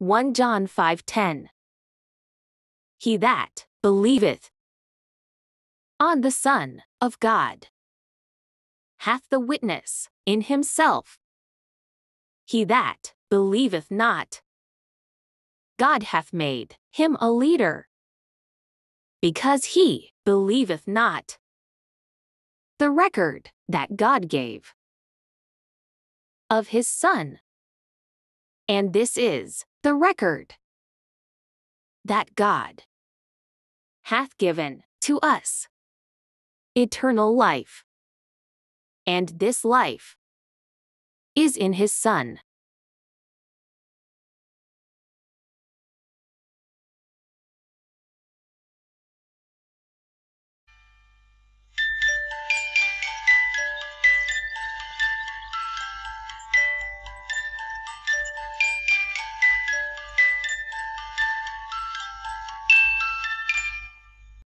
1 John 5:10 He that believeth on the Son of God hath the witness in himself. He that believeth not God hath made him a leader because he believeth not the record that God gave of his Son. And this is the record that God hath given to us eternal life. And this life is in his Son.